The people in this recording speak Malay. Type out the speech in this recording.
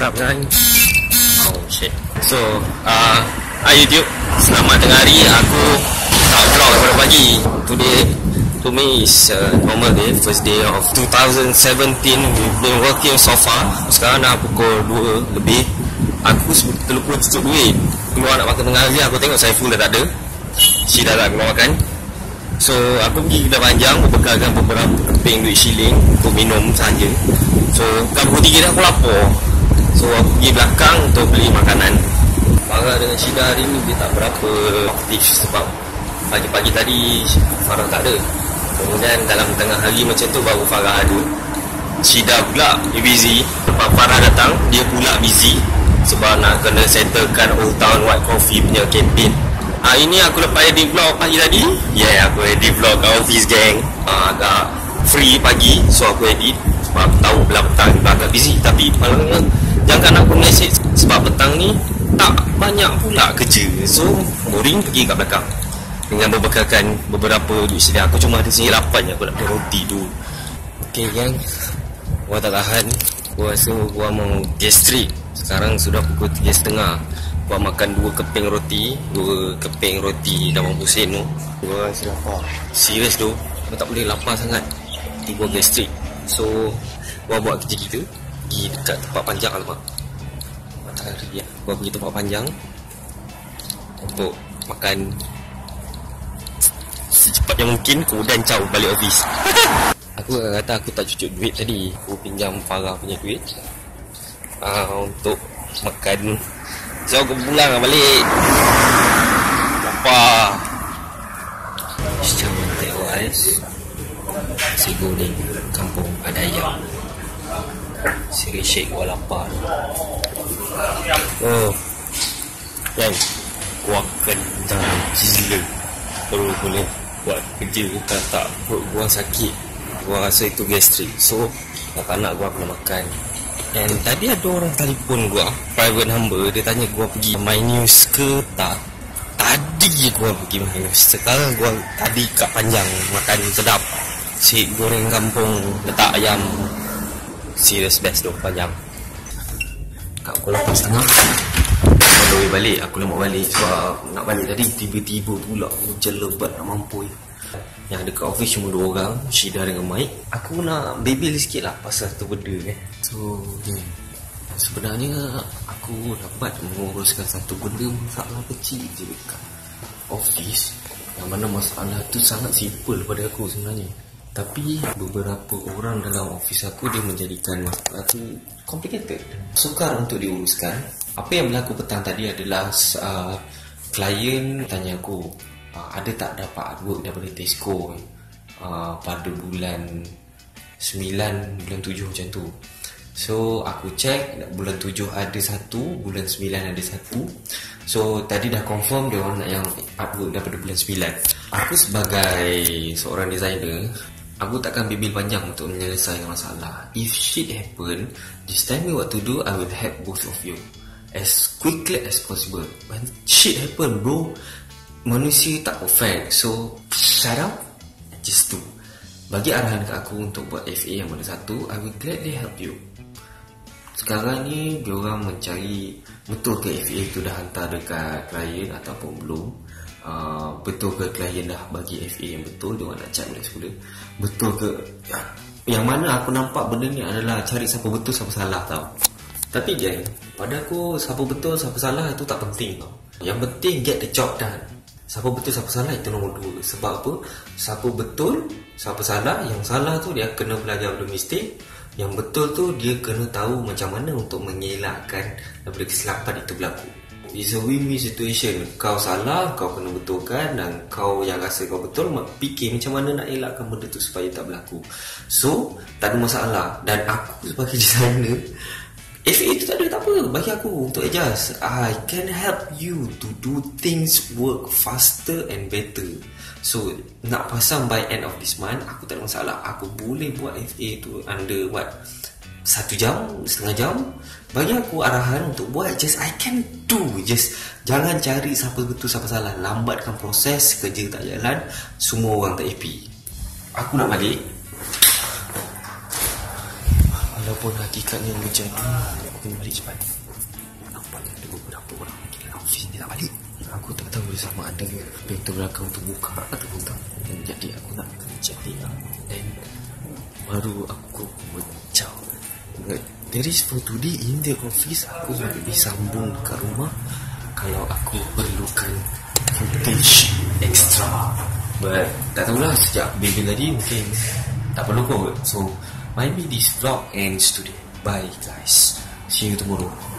harap kan? Oh shit. So uh, Hi YouTube Selamat tengah hari. Aku Tak vlog pada pagi. Today To me is uh, normal day. First day of 2017 We've been working so far. Sekarang dah pukul 2 lebih. Aku terlupa cucuk duit. Keluar nak makan tengah hari. Aku tengok saya full dah tak ada. Si dah tak keluar makan So aku pergi kedai panjang Berbekalkan beberapa keping duit shilling Untuk minum saja So kat pukul 3 dah aku lapar So aku pergi belakang untuk beli makanan. Farah dengan Syida hari ni dia tak berapa aktif Sebab pagi-pagi tadi Farah tak ada. Kemudian dalam tengah hari macam tu baru Farah ada. Syida pula dia busy. Lepas Farah datang dia pula busy. Sebab nak kena settlekan Old Town White Coffee punya campaign Ah ini aku lepas edit vlog pagi tadi. Yeah, aku edit vlog kat office gang. Ah, agak free pagi so aku edit sebab aku tahu belah petang ni agak busy tapi malam jangan aku message sebab petang ni tak banyak pula kerja. So, boring pergi kat belakang. Dengan berbekalkan beberapa duit sedia aku cuma ada sini 8 je aku nak beli roti tu. Okay gang. Gua tak tahan. Gua rasa gua mau gastrik. Sekarang sudah pukul 3.30 Gua makan dua keping roti Dua keping roti dah mampu sen tu Gua rasa lapar Serius tu Gua tak boleh lapar sangat Nanti gua gastrik So Gua buat kerja kita Pergi dekat tempat panjang alamak Matahari ya Gua pergi tempat panjang Untuk Makan Secepat yang mungkin Kemudian caw balik office Aku kata aku tak cucuk duit tadi. Aku pinjam Farah punya duit. Uh, Untuk Makan. So aku pulang lah balik. Lapar Secara tewas Si goreng Kampung ada ayam Siri shake gua lapar. Oh. Yang akan dah gila. Baru boleh Buat kerja Tak tak Perut gua sakit. Gua rasa itu gastrik. So Anak-anak gua kena makan. And tadi ada orang telefon gua Private number. Dia tanya gua pergi My News ke tak. Tadi gua pergi My News. Sekarang gua tadi kat panjang Makan sedap Si goreng kampung Letak ayam. Serious best tu panjang. Kat pukul 8.30 Aku boleh balik Aku nak balik Sebab nak balik tadi Tiba-tiba pula Hujan lebat nak mampu yang ada kat office cuma dua orang Syida dengan Mike. Aku nak bebel sikit lah Pasal satu benda eh. So hmm. Sebenarnya Aku dapat menguruskan satu benda Masalah kecil je dekat Office. Yang mana masalah tu sangat simple pada aku sebenarnya Tapi beberapa orang dalam office aku Dia menjadikan masalah tu Complicated. Sukar untuk diuruskan. Apa yang berlaku petang tadi adalah uh, Klien tanya aku uh, ada tak dapat artwork daripada Tesco? Uh, pada bulan 9 bulan 7 macam tu. So aku check bulan 7 ada satu bulan 9 ada satu. So tadi dah confirm dia orang nak yang artwork daripada bulan 9 aku sebagai seorang designer Aku takkan bibil panjang untuk menyelesaikan masalah. If shit happen Just tell me what to do I will help both of you. As quickly as possible. When shit happen bro manusia tak perfect. So shut up just do. Bagi arahan ke aku untuk buat FA yang mana satu I will gladly help you. Sekarang ni diorang mencari betul ke FA itu dah hantar dekat klien ataupun belum uh, betul ke klien dah bagi FA yang betul diorang nak check balik semula? Betul ke? Ya, yang mana aku nampak benda ni adalah cari siapa betul siapa salah tau. Tapi geng pada aku siapa betul siapa salah itu tak penting tau. Yang penting get the job done. Siapa betul siapa salah itu nombor dua. Sebab apa? Siapa betul Siapa salah Yang salah tu dia kena belajar dari mistake. Yang betul tu dia kena tahu macam mana untuk mengelakkan Daripada kesilapan itu berlaku It's a win-win situation. Kau salah Kau kena betulkan Dan kau yang rasa kau betul Fikir macam mana nak elakkan benda tu Supaya tak berlaku. So Tak ada masalah. Dan aku sebagai designer FA itu tak ada tak apa. Bagi aku untuk adjust I can help you to do things work faster and better. So nak pasang by end of this month aku tak ada masalah. Aku boleh buat FA tu under what satu jam setengah jam. Bagi aku arahan untuk buat. Just I can do. Just jangan cari siapa betul siapa salah. Lambatkan proses kerja tak jalan semua orang tak happy. Aku nak balik. Walaupun hakikatnya menjadi kena balik cepat. Nampaknya ada beberapa orang. Lagi dalam ofis ni tak balik. Aku tak tahu sama ada pintu belakang tu buka atau tak jadi aku nak cek dia. Dan baru aku There is for today in the office Aku nak disambung ke rumah. Kalau aku perlukan footage extra. But tak tahulah sejak baby tadi mungkin tak perlu kot. So maybe this vlog ends today. Bye guys. See you tomorrow